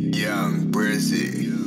Young Brizzy.